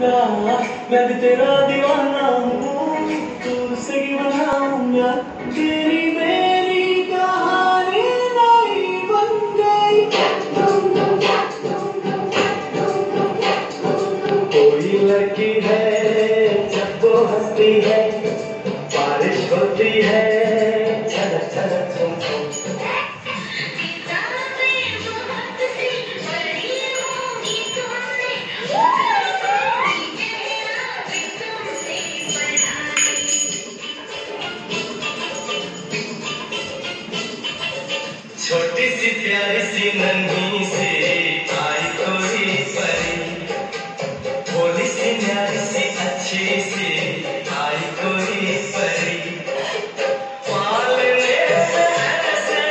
बनाऊँगा मैं भी तेरा दीवाना हूँ। की बनाऊँगा तेरी मेरी कहानी नई बन गई। कोई लड़की है, जब हंसती है, बारिश होती है छोटी सी प्यारी सी नन्ही सी आई थोड़ी परी। भोली सी न्यारी सी अच्छी सी आई थोड़ी परी। पालने से ऐसे